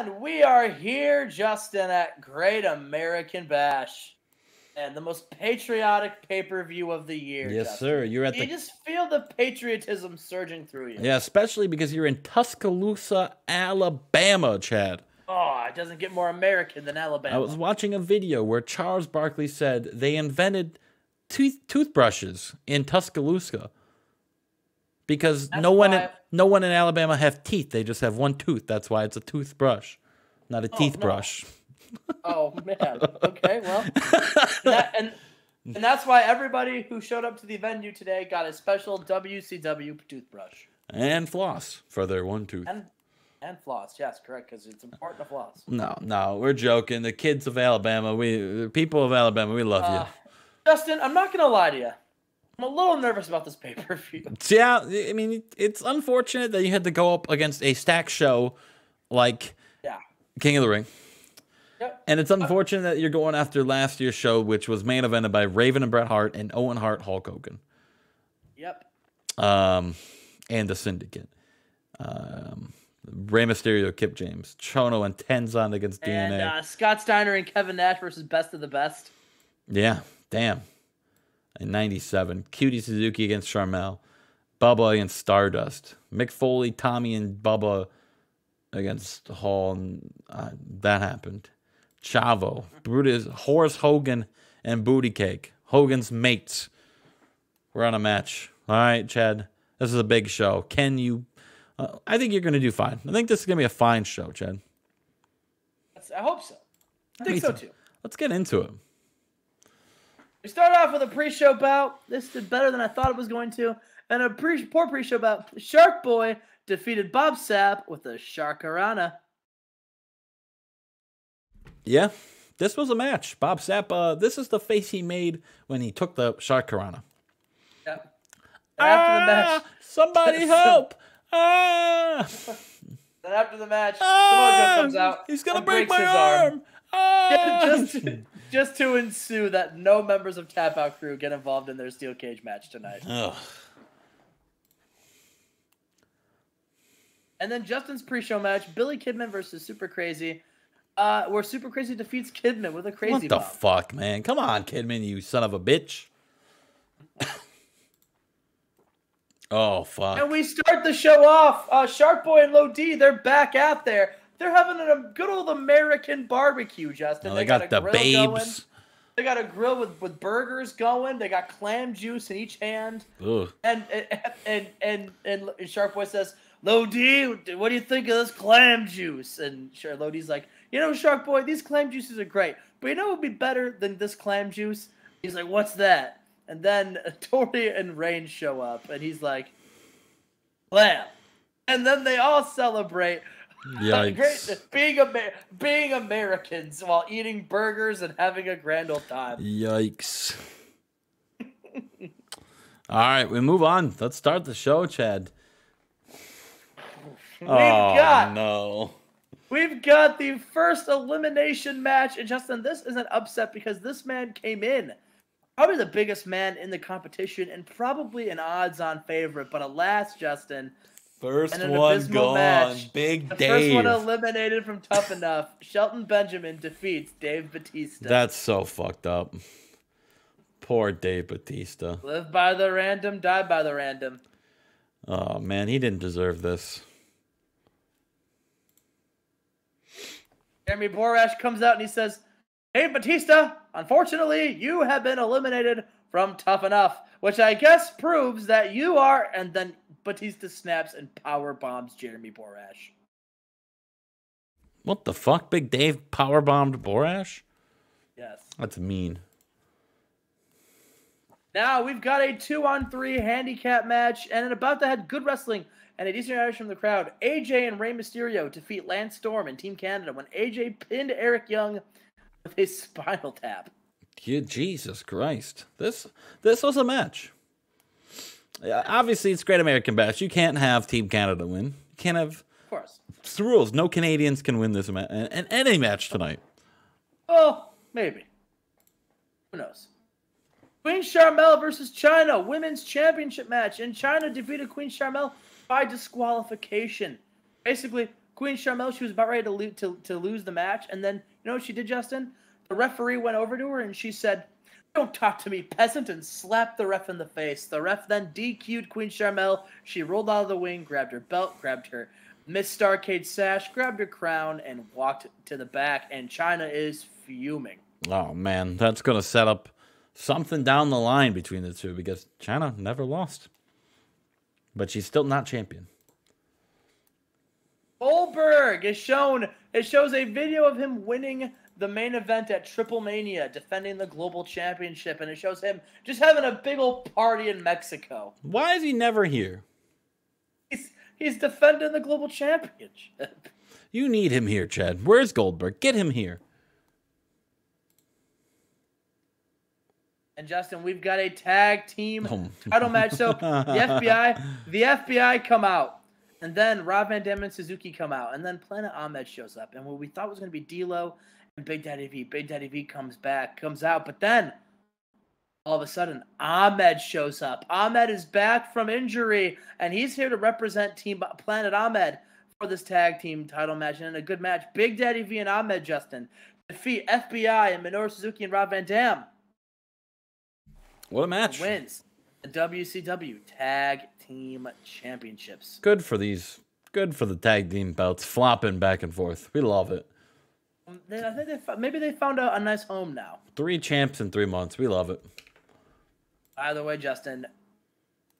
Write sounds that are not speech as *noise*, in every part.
And we are here, Justin, at Great American Bash. And the most patriotic pay per view of the year. Yes, Justin. sir. You're at You the just feel the patriotism surging through you. yeah, especially because you're in Tuscaloosa, Alabama, Chad. Oh, it doesn't get more American than Alabama. I was watching a video where Charles Barkley said they invented tooth toothbrushes in Tuscaloosa because That's no one, in, no one in Alabama have teeth. They just have one tooth. That's why it's a toothbrush, not a teeth no. brush. Oh man. Okay, well, *laughs* that, and and that's why everybody who showed up to the venue today got a special WCW toothbrush And floss for their one tooth. and and floss. Yes, correct, because it's important to floss. No, no, we're joking. The kids of Alabama, we the people of Alabama, we love Uh, Justin, I'm not gonna lie to you. I'm a little nervous about this pay per view. *laughs* Yeah, I mean, it's unfortunate that you had to go up against a stack show like Yeah. King of the Ring. Yep. And it's unfortunate that you're going after last year's show, which was main evented by Raven and Bret Hart and Owen Hart, Hulk Hogan, Yep. um, and the Syndicate. Um, Rey Mysterio, Kip James, Chono, and Tenzan against And DNA. uh, Scott Steiner and Kevin Nash versus Best of the Best. Yeah, damn. In 97, Cutie Suzuki against Sharmell, Bubba against Stardust, Mick Foley, Tommy, and Bubba against Hall, and uh, that happened. Chavo, Brutus, Horace Hogan, and Booty Cake, Hogan's mates. We're on a match. All right, Chad. This is a big show. Can you? Uh, I think you're going to do fine. I think this is going to be a fine show, Chad. I hope so. I think so too. too. Let's get into it. We start off with a pre-show bout. This did better than I thought it was going to, and a pre- poor pre-show bout. Shark Boy defeated Bob Sapp with a Sharkarana. Yeah, this was a match. Bob Sapp, uh, this is the face he made when he took the Sharkarana. Yep. And after the match, Ah, somebody *laughs* help! ah, then after the match, ah, Samoa Joe comes out. He's gonna break my his arm. *laughs* Ah. just, just to ensue that no members of Tap Out Crew get involved in their steel cage match tonight. Ugh. And then Justin's pre-show match: Billy Kidman versus Super Crazy, uh, where Super Crazy defeats Kidman with a crazy What the bomb. fuck, man? Come on, Kidman, you son of a bitch. oh fuck. And we start the show off. Uh, Shark Boy and Low D, they're back out there. They're having a good old American barbecue, Justin. Oh, they got, a the grill babes. Going. They got a grill with, with burgers going. They got clam juice in each hand. Ugh. And and and and, and Shark Boy says, Lodi, what do you think of this clam juice?" And D's like, "You know, Shark Boy, these clam juices are great, but you know what would be better than this clam juice?" He's like, "What's that?" And then *laughs* Tori and Rain show up, and he's like, "Clam." And then they all celebrate Yikes. great being Amer- being Americans while eating burgers and having a grand old time. Yikes. All right, we move on. Let's start the show, Chad. We've oh got no. We've got the first elimination match, and Justin, this is an upset because this man came in, probably the biggest man in the competition, and probably an odds-on favorite. But alas, Justin, First And an one gone. match. Big the Dave. first one eliminated from Tough Enough, Shelton Benjamin defeats Dave Batista. That's so fucked up. Poor Dave Batista. Live by the random, die by the random. Oh man, he didn't deserve this. Jeremy Borash comes out and he says, Hey Batista, unfortunately, you have been eliminated from Tough Enough, which I guess proves that you are. And then Batista snaps and power bombs Jeremy Borash. What the fuck? Big Dave power bombed Borash? Yes. That's mean. Now we've got a two on three handicap match, and in about to head good wrestling and a decent reaction from the crowd. AJ and Rey Mysterio defeat Lance Storm and Team Canada when AJ pinned Eric Young with a *laughs* spinal tap. Yeah, Jesus Christ. This this was a match. Yeah, obviously, it's Great American Bash. You can't have Team Canada win. You can't have. Of course. It's the rules. No Canadians can win this match and any match tonight. Oh, maybe. Who knows? Queen Sharmell versus Chyna women's championship match, and Chyna defeated Queen Sharmell by disqualification. Basically, Queen Sharmell she was about ready to, lo- to to lose the match, and then you know what she did, Justin? The referee went over to her and she said, "Don't talk to me, peasant," and slapped the ref in the face. The ref then DQ'd Queen Sharmell. She rolled out of the wing, grabbed her belt, grabbed her Miss Starcade sash, grabbed her crown, and walked to the back. And Chyna is fuming. Oh man, that's gonna set up something down the line between the two because Chyna never lost, but she's still not champion. Goldberg is shown. It shows a video of him winning the main event at Triple Mania, defending the global championship, and it shows him just having a big old party in Mexico. Why is he never here? He's he's defending the global championship. *laughs* You need him here, Chad. Where's Goldberg? Get him here. And Justin, we've got a tag team Oh. title match. So the FBI, *laughs* the FBI come out, and then Rob Van Dam and Suzuki come out, and then Planet Ahmed shows up, and what we thought was going to be D'Lo Big Daddy V, Big Daddy V comes back, comes out, but then all of a sudden Ahmed shows up. Ahmed is back from injury, and he's here to represent Team Planet Ahmed for this tag team title match, and a good match, Big Daddy V and Ahmed Justin defeat FBI and Minoru Suzuki and Rob Van Dam What a match! wins the WCW Tag Team Championships. Good for these. Good for the tag team belts flopping back and forth. We love it. They- I think they maybe they found a, a nice home now. Three champs in three months. We love it. Either way, Justin,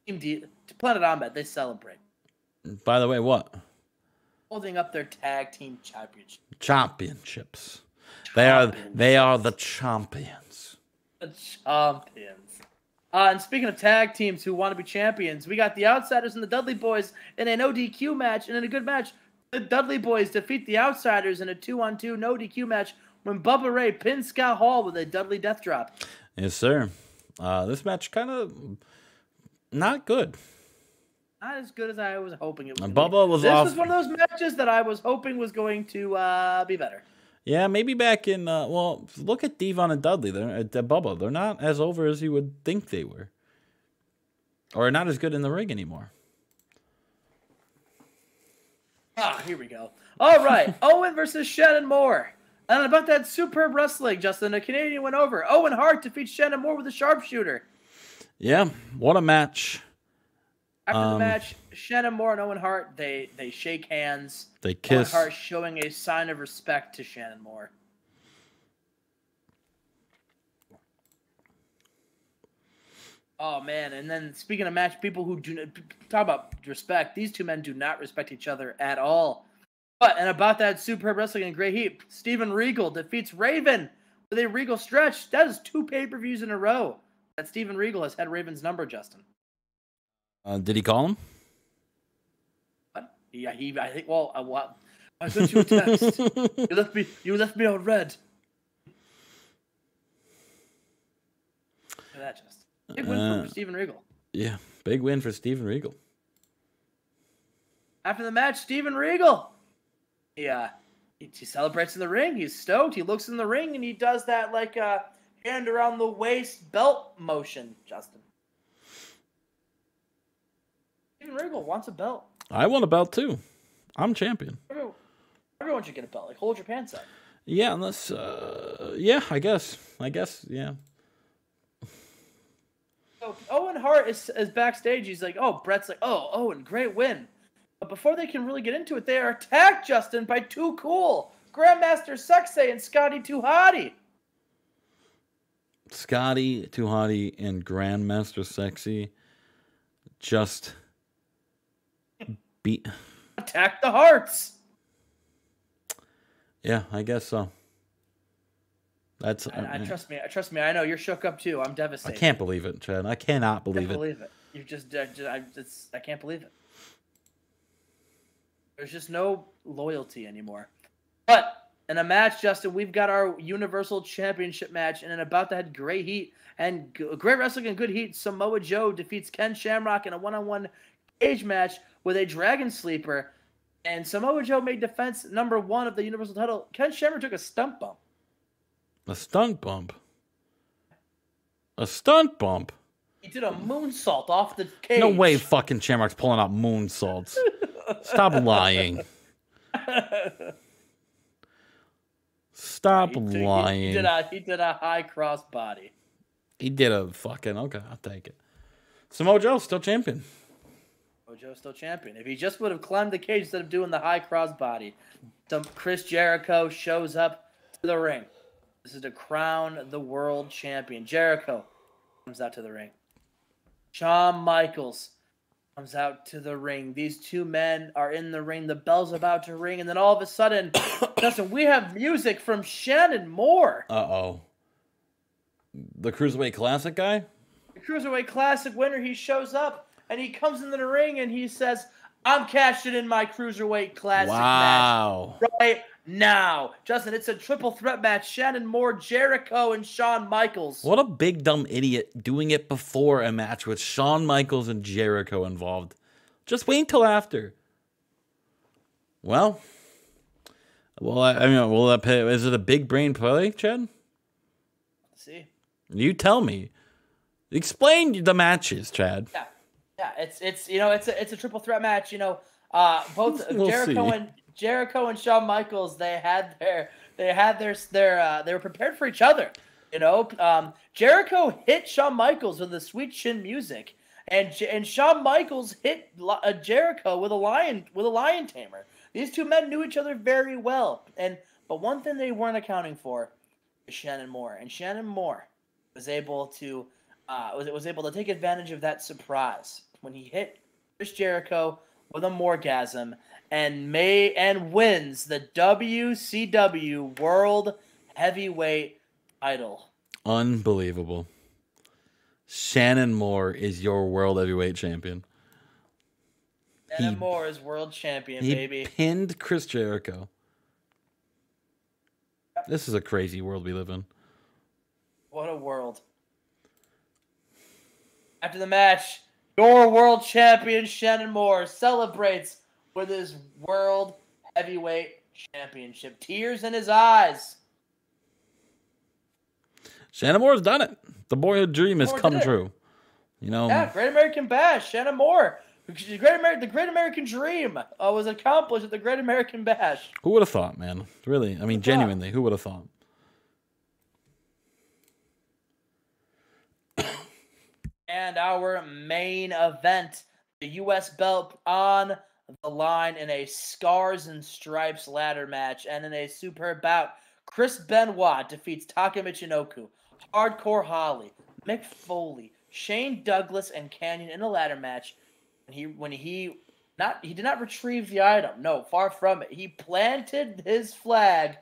Team D, Planet Ahmed, they celebrate By the way, what holding up their tag team championship. championships? They are. They are the champions. The champions. Uh, and speaking of tag teams who want to be champions, we got the Outsiders and the Dudley Boys in an ODQ match, and in a good match, the Dudley Boys defeat the Outsiders in a two-on-two no DQ match when Bubba Ray pins Scott Hall with a Dudley Death Drop. Yes, sir. Uh, this match kind of not good. not as good as I was hoping it was. Be. Bubba was this off- was one of those matches that I was hoping was going to uh, be better. Yeah, maybe back in. Uh, well, look at Devon and Dudley. They're at uh, Bubba. They're not as over as you would think they were, or not as good in the ring anymore. Ah, here we go. All right, *laughs* Owen versus Shannon Moore. And about that superb wrestling, Justin, a Canadian went over. Owen Hart defeats Shannon Moore with a sharpshooter. Yeah, what a match! After the Um, match, Shannon Moore and Owen Hart they they shake hands. They Owen kiss. Hart showing a sign of respect to Shannon Moore. Oh man! And then speaking of match, people who do not talk about respect, these two men do not respect each other at all. But and about that superb wrestling and great heat, Steven Regal defeats Raven with a Regal stretch. That is two pay per views in a row that Steven Regal has had Raven's number, Justin. Uh, did he call him? What? Yeah, he. I think. Well, I what? I sent you a text. *laughs* you left me. You left me on red. Look at that, Justin. Big win Uh, for Steven Regal. Yeah, big win for Steven Regal. After the match, Steven Regal. He uh, he, he celebrates in the ring. He's stoked. He looks in the ring and he does that like uh, hand around the waist belt motion. Justin. Steven Regal wants a belt. I want a belt too. I'm champion. Everyone, everyone should get a belt. Like hold your pants up. Yeah, unless. Uh, yeah, I guess. I guess. Yeah. So Owen Hart is, is backstage. He's like, "Oh, Bret's like, oh, Owen, great win." But before they can really get into it, they are attacked, Justin, by Too Cool, Grandmaster Sexay, and Scotty Too Hottie. Scotty, Too Hottie, and Grandmaster Sexay just beat. Attack the Hearts. Yeah, I guess so. That's. I, I I, trust me. I trust me. I know you're shook up too. I'm devastated. I can't believe it, Chad. I cannot believe I can't it. believe it. You just, uh, just I, it's, I can't believe it. There's just no loyalty anymore. But in a match, Justin, we've got our Universal Championship match, and in about to head great heat and great wrestling and good heat. Samoa Joe defeats Ken Shamrock in a one-on-one cage match with a Dragon Sleeper, and Samoa Joe made defense number one of the Universal title. Ken Shamrock took a stump bump. A stunt bump. A stunt bump. He did a moonsault off the cage. No way, fucking Shamrock's pulling out moonsaults. Stop *laughs* lying. Stop He, did- lying. he, did a he did a high cross body. He did a fucking okay. I'll take it. Samoa Joe still champion. Mojo's still champion. If he just would have climbed the cage instead of doing the high cross body, some Chris Jericho shows up to the ring. This is to crown the world champion. Jericho comes out to the ring. Shawn Michaels comes out to the ring. These two men are in the ring. The bell's about to ring, and then all of a sudden, *coughs* Justin, we have music from Shannon Moore, Uh oh. The Cruiserweight Classic guy? the Cruiserweight Classic winner. He shows up and he comes into the ring and he says, "I'm cashing in my Cruiserweight Classic match." Wow. right now. Justin, it's a triple threat match. Shannon Moore, Jericho, and Shawn Michaels. What a big dumb idiot doing it before a match with Shawn Michaels and Jericho involved. Just wait until after. Well, well, I, I mean, will that pay? Is it a big brain play, Chad? See? You tell me. Explain the matches, Chad. Yeah. Yeah, it's it's you know, it's a it's a triple threat match, you know. Uh both *laughs* We'll Jericho see. and Jericho and Shawn Michaels, they had their they had their their uh they were prepared for each other. You know, um Jericho hit Shawn Michaels with the sweet chin music. And, and Shawn Michaels hit uh, Jericho with a lion with a lion tamer. These two men knew each other very well, and but one thing they weren't accounting for is Shannon Moore, and Shannon Moore was able to uh, was was able to take advantage of that surprise when he hit Chris Jericho with a Mooregasm and may and wins the WCW World Heavyweight Title. Unbelievable. Shannon Moore is your world heavyweight champion. Shannon He- Moore is world champion, He baby. pinned Chris Jericho. This is a crazy world we live in. What a world. After the match, your world champion Shannon Moore celebrates with his world heavyweight championship. Tears in his eyes. Shannon Moore's done it. The boyhood dream has Moore come true. You know, Yeah, Great American Bash, Shannon Moore. The Great, Amer- the Great American Dream uh, was accomplished at the Great American Bash. who would have thought, man? Really, I mean, thought? genuinely, who would have thought? And our main event, the U.S. belt on the line in a Scars and Stripes ladder match. And in a superb bout, Chris Benoit defeats Taka Michinoku, Hardcore Holly, Mick Foley, Shane Douglas, and Kanyon in a ladder match. And he, when he not, he did not retrieve the item. No, far from it. He planted his flag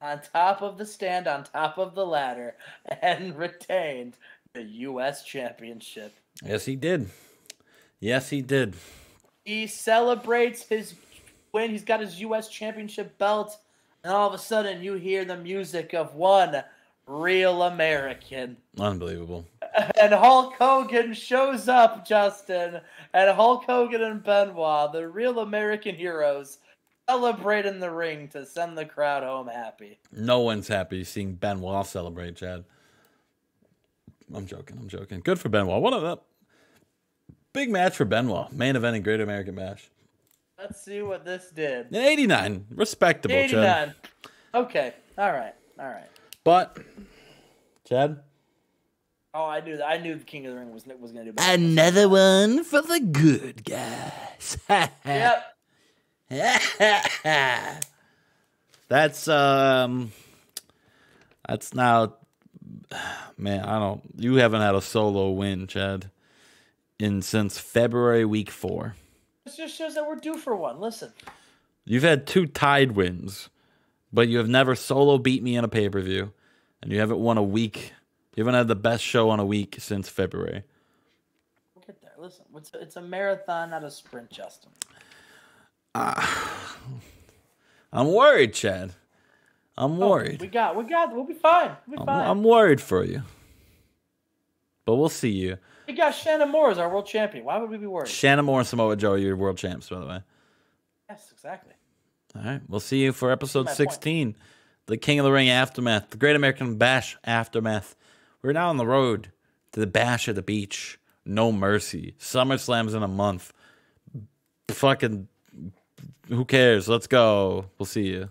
on top of the stand, on top of the ladder, *laughs* and retained the U.S. Championship. Yes, he did. Yes, he did. He celebrates his win. He's got his U.S. Championship belt, and all of a sudden, you hear the music of one real American. Unbelievable. *laughs* And Hulk Hogan shows up, Justin, and Hulk Hogan and Benoit, the real American heroes, celebrate in the ring to send the crowd home happy. No one's happy seeing Benoit celebrate, Chad. I'm joking. I'm joking. Good for Benoit. What a big match for Benoit. Main event in Great American Bash. Let's see what this did. In 89. Respectable, Chad. Okay. All right. All right. But, Chad? Oh, I knew that. I knew the King of the Ring was was going to do better. Another one for the good guys. Yep. *laughs* that's um that's now man, I don't you haven't had a solo win, Chad, in since February week 4. This just shows that we're due for one. Listen. You've had two tied wins, but you have never solo beat me in a pay-per-view and you haven't won a week. You haven't had the best show on a week since February. We'll get there. Listen, it's a, it's a marathon, not a sprint, Justin. Ah. I'm worried, Chad. I'm Oh, worried. We got, we got, we'll be fine. We'll be I'm, fine. I'm worried for you. But we'll see you. We got Shannon Moore as our world champion. Why would we be worried? Shannon Moore and Samoa Joe are your world champs, by the way. yes, exactly. All right. We'll see you for episode my point. 16 The King of the Ring Aftermath, the Great American Bash Aftermath. We're now on the road to the Bash at the Beach. No mercy. SummerSlam's in a month. Fucking who cares? Let's go. We'll see you.